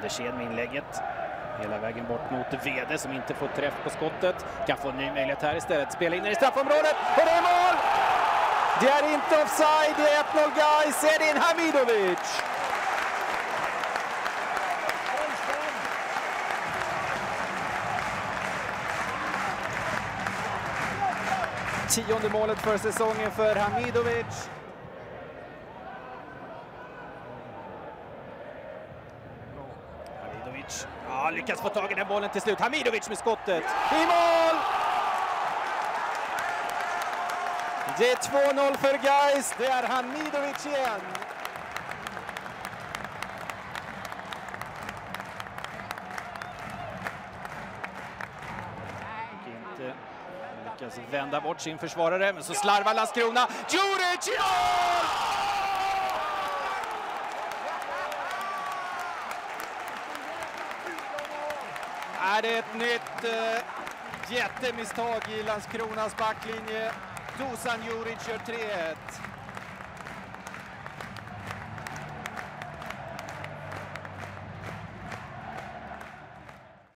Andersén med inlägget. Hela vägen bort mot Vede som inte får träff på skottet. Kan få en ny möjlighet här istället. Spela in i straffområdet och det är mål! Det är inte offside, det är 1-0 Gais. Edin Hamidovic! Tionde målet för säsongen för Hamidovic. Hamidovic ja, lyckas få tag i den bollen till slut. Hamidovic med skottet. I mål! Det är 2-0 för Gais. Det är Hamidovic igen. Inte lyckas vända bort sin försvarare, men så slarvar Landskrona. Djuric Ja! Är det ett nytt eh, jättemisstag i Landskronas backlinje. Dusan Juric gör 3-1.